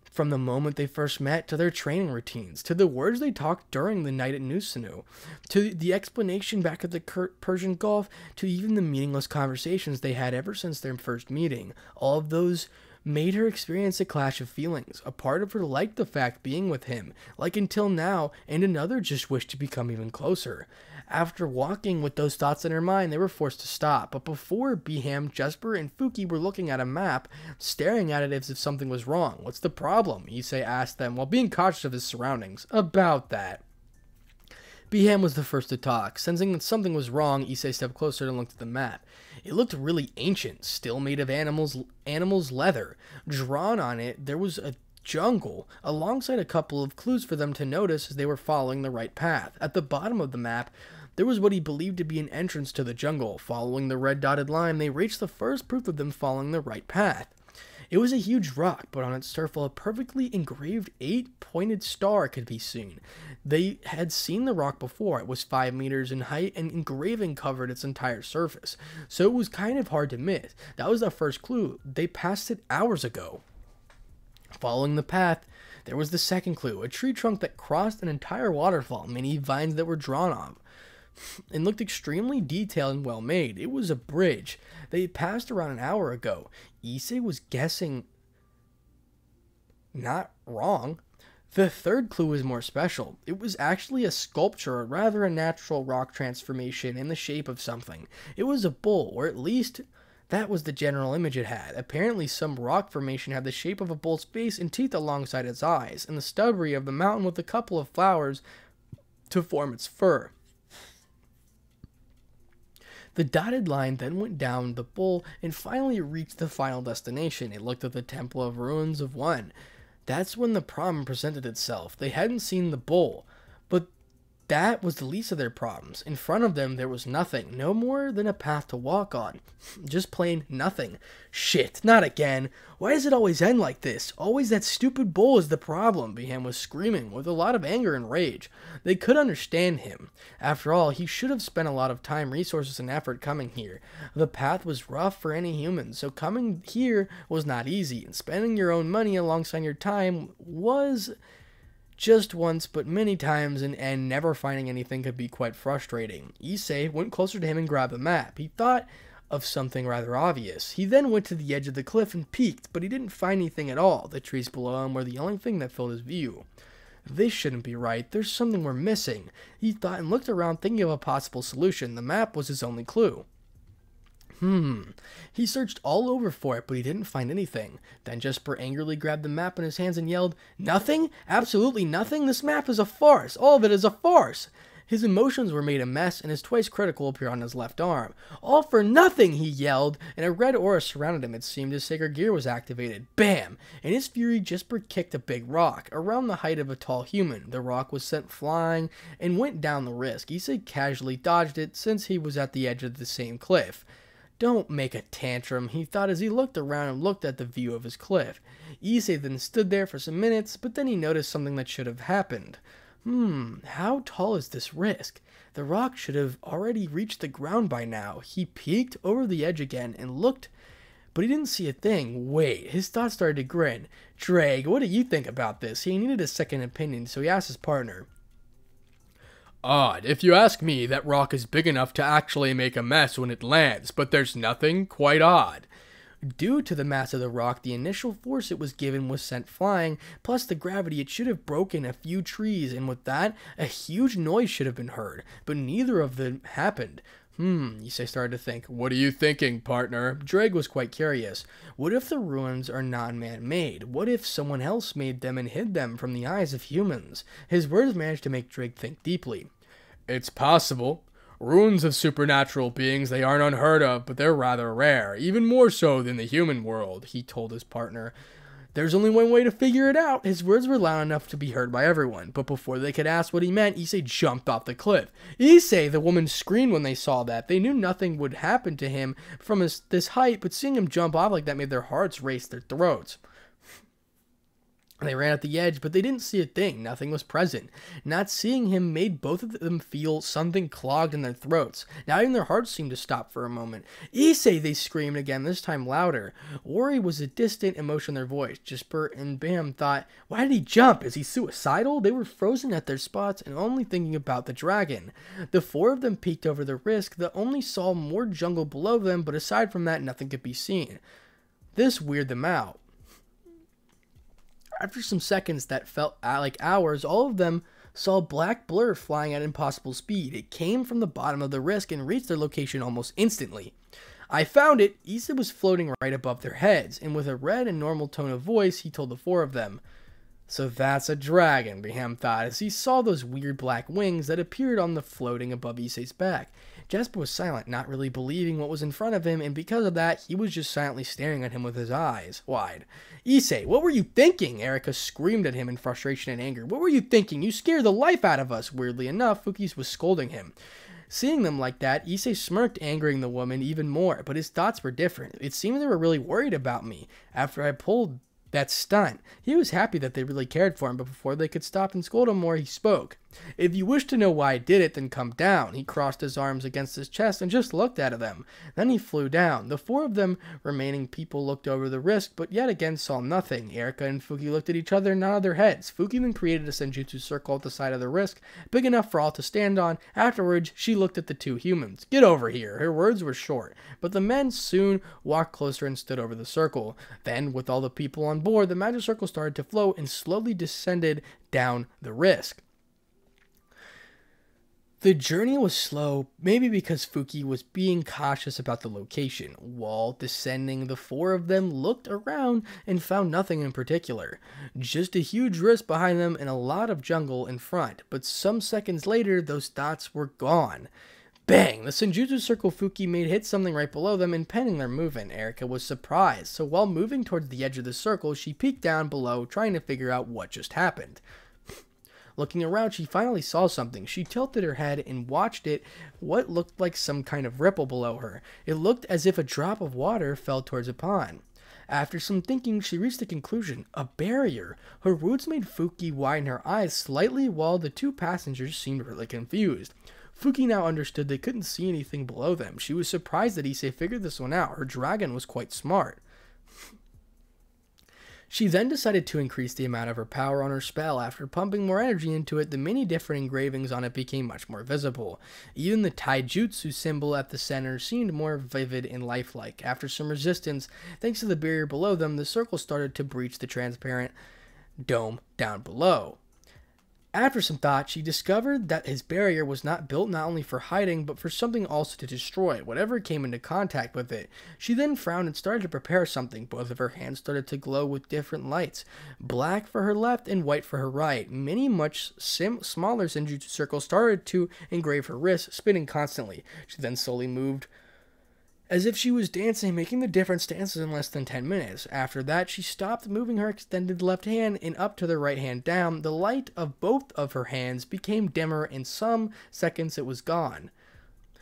From the moment they first met, to their training routines, to the words they talked during the night at Nusanu, to the explanation back at the Persian Gulf, to even the meaningless conversations they had ever since their first meeting. All of those made her experience a clash of feelings. A part of her liked the fact being with him, like until now, and another just wished to become even closer. After walking with those thoughts in her mind, they were forced to stop. But before Behem, Jesper, and Fuki were looking at a map, staring at it as if something was wrong. What's the problem? Issei asked them while being cautious of his surroundings. About that. Behem was the first to talk. Sensing that something was wrong, Issei stepped closer and looked at the map. It looked really ancient, still made of animals animals leather. Drawn on it, there was a jungle, alongside a couple of clues for them to notice as they were following the right path. At the bottom of the map, there was what he believed to be an entrance to the jungle. Following the red dotted line, they reached the first proof of them following the right path. It was a huge rock, but on its surface a perfectly engraved eight-pointed star could be seen. They had seen the rock before. It was five meters in height, and engraving covered its entire surface, so it was kind of hard to miss. That was the first clue. They passed it hours ago. Following the path, there was the second clue, a tree trunk that crossed an entire waterfall, many vines that were drawn on and looked extremely detailed and well made. It was a bridge. They passed around an hour ago. Issei was guessing not wrong. The third clue was more special. It was actually a sculpture, or rather a natural rock transformation in the shape of something. It was a bull, or at least that was the general image it had. Apparently, some rock formation had the shape of a bull's face and teeth alongside its eyes, and the stubbery of the mountain with a couple of flowers to form its fur. The dotted line then went down the bull and finally reached the final destination. It looked at the Temple of Ruins of One. That's when the problem presented itself. They hadn't seen the bull, but that was the least of their problems. In front of them, there was nothing, no more than a path to walk on. Just plain nothing. Shit, not again. Why does it always end like this? Always that stupid bull is the problem, Behan was screaming with a lot of anger and rage. They could understand him. After all, he should have spent a lot of time, resources, and effort coming here. The path was rough for any human, so coming here was not easy, and spending your own money alongside your time was just once, but many times, and, and never finding anything could be quite frustrating. Issei went closer to him and grabbed the map. He thought of something rather obvious. He then went to the edge of the cliff and peeked, but he didn't find anything at all. The trees below him were the only thing that filled his view. This shouldn't be right. There's something we're missing. He thought and looked around thinking of a possible solution. The map was his only clue. Hmm. He searched all over for it, but he didn't find anything. Then Jesper angrily grabbed the map in his hands and yelled, Nothing? Absolutely nothing? This map is a farce. All of it is a farce. His emotions were made a mess, and his twice critical appeared on his left arm. All for nothing, he yelled, and a red aura surrounded him. It seemed his sacred gear was activated. Bam! In his fury, Jesper kicked a big rock, around the height of a tall human. The rock was sent flying and went down the risk. Issei casually dodged it, since he was at the edge of the same cliff. Don't make a tantrum, he thought as he looked around and looked at the view of his cliff. Issei then stood there for some minutes, but then he noticed something that should have happened. Hmm, how tall is this risk? The rock should have already reached the ground by now. He peeked over the edge again and looked, but he didn't see a thing. Wait, his thoughts started to grin. Ddraig, what do you think about this? He needed a second opinion, so he asked his partner. Odd. If you ask me, that rock is big enough to actually make a mess when it lands, but there's nothing quite odd. Due to the mass of the rock, the initial force it was given was sent flying, plus the gravity, it should have broken a few trees, and with that, a huge noise should have been heard, but neither of them happened. Hmm, Issei started to think. What are you thinking, partner? Ddraig was quite curious. What if the ruins are non man made? What if someone else made them and hid them from the eyes of humans? His words managed to make Ddraig think deeply. It's possible. Ruins of supernatural beings, they aren't unheard of, but they're rather rare, even more so than the human world, he told his partner. There's only one way to figure it out. His words were loud enough to be heard by everyone, but before they could ask what he meant, Issei jumped off the cliff. Issei, the woman, screamed when they saw that. They knew nothing would happen to him from his, this height, but seeing him jump off like that made their hearts race their throats. They ran at the edge, but they didn't see a thing. Nothing was present. Not seeing him made both of them feel something clogged in their throats. Now even their hearts seemed to stop for a moment. Issei, they screamed again, this time louder. Worry was a distant emotion in their voice. Jesper and Bam thought, why did he jump? Is he suicidal? They were frozen at their spots and only thinking about the dragon. The four of them peeked over the risk that only saw more jungle below them, but aside from that, nothing could be seen. This weirded them out. After some seconds that felt uh, like hours, all of them saw a black blur flying at impossible speed. It came from the bottom of the risk and reached their location almost instantly. I found it. Issei was floating right above their heads, and with a red and normal tone of voice, he told the four of them. So that's a dragon, Beham thought, as he saw those weird black wings that appeared on the floating above Issei's back. Jasper was silent, not really believing what was in front of him, and because of that, he was just silently staring at him with his eyes wide. Issei, what were you thinking? Erika screamed at him in frustration and anger. What were you thinking? You scared the life out of us. Weirdly enough, Fuki's was scolding him. Seeing them like that, Issei smirked, angering the woman even more, but his thoughts were different. It seemed they were really worried about me. After I pulled that stunt. He was happy that they really cared for him, but before they could stop and scold him more, he spoke. If you wish to know why I did it, then come down. He crossed his arms against his chest and just looked at them. Then he flew down. The four of them remaining people looked over the risk, but yet again saw nothing. Erika and Fuki looked at each other and nodded their heads. Fuki then created a senjutsu circle at the side of the risk, big enough for all to stand on. Afterwards, she looked at the two humans. Get over here. Her words were short, but the men soon walked closer and stood over the circle. Then, with all the people on board, the magic circle started to float and slowly descended down the risk. The journey was slow, maybe because Fuki was being cautious about the location. While descending, the four of them looked around and found nothing in particular. Just a huge risk behind them and a lot of jungle in front, but some seconds later, those dots were gone. Bang! The Senjutsu Circle Fuki made hit something right below them, impeding their movement. Erika was surprised, so while moving towards the edge of the circle, she peeked down below, trying to figure out what just happened. Looking around, she finally saw something. She tilted her head and watched it, what looked like some kind of ripple below her. It looked as if a drop of water fell towards a pond. After some thinking, she reached the conclusion a barrier. Her words made Fuki widen her eyes slightly while the two passengers seemed really confused. Fuki now understood they couldn't see anything below them. She was surprised that Issei figured this one out. Her dragon was quite smart. She then decided to increase the amount of her power on her spell. After pumping more energy into it, the many different engravings on it became much more visible. Even the taijutsu symbol at the center seemed more vivid and lifelike. After some resistance, thanks to the barrier below them, the circle started to breach the transparent dome down below. After some thought, she discovered that his barrier was not built not only for hiding, but for something also to destroy, whatever came into contact with it. She then frowned and started to prepare something. Both of her hands started to glow with different lights black for her left and white for her right. Many much sim- smaller Senjutsu circles started to engrave her wrists, spinning constantly. She then slowly moved as if she was dancing, making the different stances in less than 10 minutes. After that, she stopped moving her extended left hand and up to the right hand down. The light of both of her hands became dimmer. In some seconds, it was gone.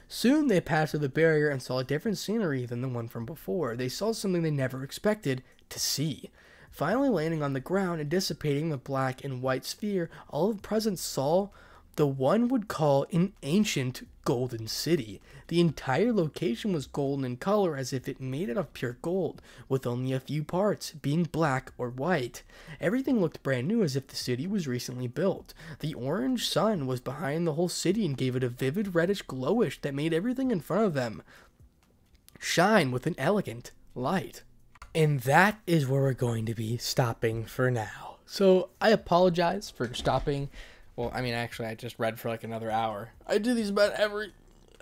Soon they passed through the barrier and saw a different scenery than the one from before. They saw something they never expected to see. Finally landing on the ground and dissipating the black and white sphere, all the present saw the one would call an ancient golden city. The entire location was golden in color as if it made out of pure gold, with only a few parts being black or white. Everything looked brand new as if the city was recently built. The orange sun was behind the whole city and gave it a vivid reddish glowish that made everything in front of them shine with an elegant light. And that is where we're going to be stopping for now. So I apologize for stopping. Well, I mean, actually, I just read for like another hour. I do these about every.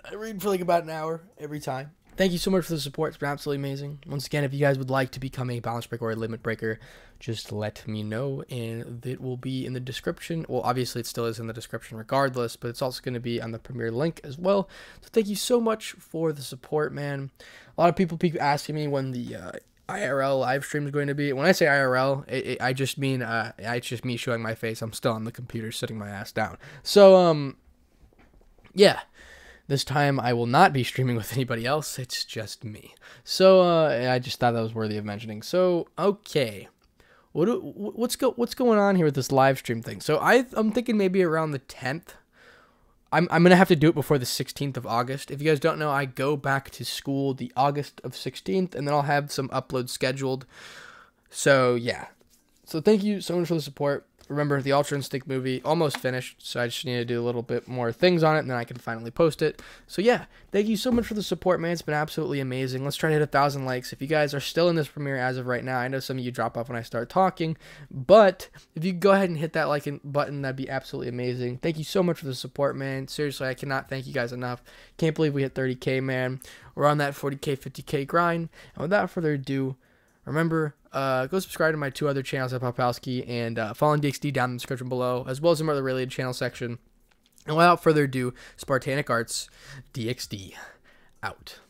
I read for like about an hour every time. Thank you so much for the support. It's been absolutely amazing. Once again, if you guys would like to become a balance breaker or a limit breaker, just let me know, and it will be in the description. Well, obviously, it still is in the description regardless, but it's also going to be on the premiere link as well. So thank you so much for the support, man. A lot of people keep asking me when the uh, IRL live stream is going to be. When I say IRL, it, it, I just mean uh, it's just me showing my face. I'm still on the computer, sitting my ass down. So um, yeah. This time I will not be streaming with anybody else. It's just me. So uh, I just thought that was worthy of mentioning. So okay, what what's go what's going on here with this live stream thing? So I I'm thinking maybe around the 10th. I'm I'm gonna have to do it before the 16th of August. If you guys don't know, I go back to school the August of 16th, and then I'll have some uploads scheduled. So yeah. So thank you so much for the support remember the Ultra Instinct movie almost finished, so I just need to do a little bit more things on it, and then I can finally post it. So yeah, thank you so much for the support, man. It's been absolutely amazing. Let's try to hit a thousand likes. If you guys are still in this premiere as of right now, I know some of you drop off when I start talking, but if you go ahead and hit that like button, that'd be absolutely amazing. Thank you so much for the support, man. Seriously, I cannot thank you guys enough. Can't believe we hit 30k, man. We're on that 40k, 50k grind, and without further ado. Remember, uh, go subscribe to my two other channels at Popowski and uh, Fallen DxD down in the description below, as well as some other related channel section. And without further ado, Spartanic Artz DxD out.